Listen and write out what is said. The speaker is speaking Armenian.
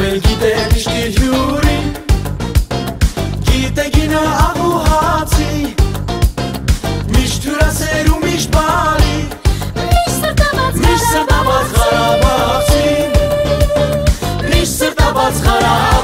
Կապվել գիտե միշտ իր հյուրի Գիտե գինը աղ ու հացի Միշտ հյուրասեր ու միշտ բարի Միշտ սրտաբաց Միշտ սրտաբաց Ղարաբաղցի Միշտ սրտաբաց Ղարաբաղցի